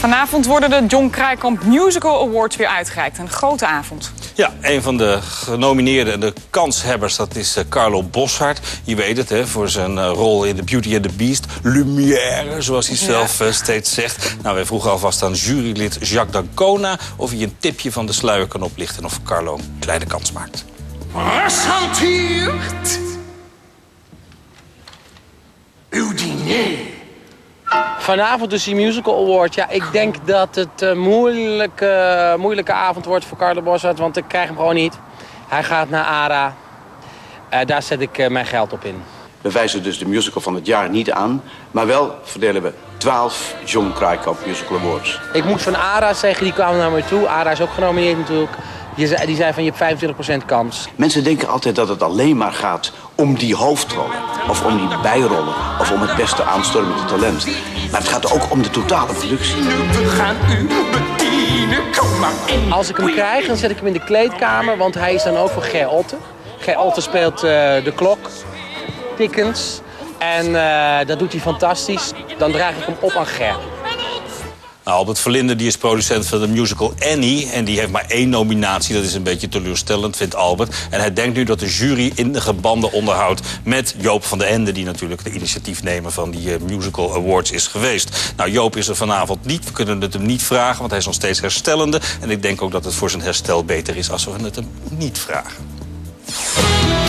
Vanavond worden de John Krijkamp Musical Awards weer uitgereikt. Een grote avond. Ja, een van de genomineerden en de kanshebbers, dat is uh, Carlo Boshart. Je weet het, hè, voor zijn uh, rol in The Beauty and the Beast. Lumière, zoals hij zelf uh, steeds zegt. Nou, wij vroegen alvast aan jurylid Jacques D'Ancona... of hij een tipje van de sluier kan oplichten of Carlo een kleine kans maakt. Presenteert uw diner. Vanavond dus die Musical Award. Ja, ik denk dat het een moeilijke, moeilijke avond wordt voor Carlo Bossart. Want ik krijg hem gewoon niet. Hij gaat naar ARA. Uh, daar zet ik uh, mijn geld op in. We wijzen dus de musical van het jaar niet aan. Maar wel verdelen we 12 John Krijkamp Musical Awards. Ik moet van ARA zeggen, die kwamen naar me toe. ARA is ook genomineerd natuurlijk. Die zei, die zei van je hebt 25% kans. Mensen denken altijd dat het alleen maar gaat om die hoofdrollen. Of om die bijrollen. Of om het beste aanstormende talent. Maar het gaat ook om de totale productie. We gaan u bedienen, kom maar in. Als ik hem krijg, dan zet ik hem in de kleedkamer. Want hij is dan ook voor Ger Otte. Ger Otte speelt uh, de klok. Tikkens. En uh, dat doet hij fantastisch. Dan draag ik hem op aan Ger. Nou, Albert Verlinde die is producent van de musical Annie. En die heeft maar één nominatie. Dat is een beetje teleurstellend, vindt Albert. En hij denkt nu dat de jury innige banden onderhoudt... met Joop van den Ende, die natuurlijk de initiatiefnemer... van die uh, musical awards is geweest. Nou, Joop is er vanavond niet. We kunnen het hem niet vragen, want hij is nog steeds herstellende. En ik denk ook dat het voor zijn herstel beter is als we het hem niet vragen.